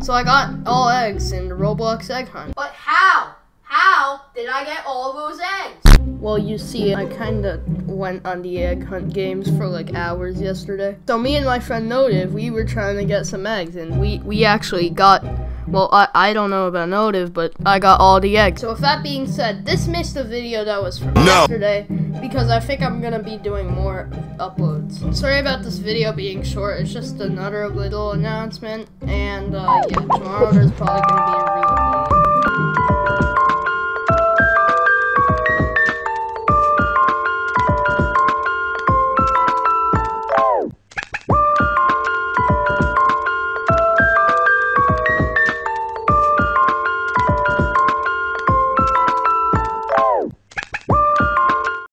So I got all eggs in the Roblox egg hunt. But how? How did I get all those eggs? Well, you see, I kind of went on the egg hunt games for like hours yesterday. So me and my friend Notive, we were trying to get some eggs, and we we actually got. Well, I, I don't know about Notive, but I got all the eggs. So with that being said, this missed the video that was from no. yesterday because I think I'm gonna be doing more uploads. Sorry about this video being short. It's just another little announcement, and uh, yeah, tomorrow there's probably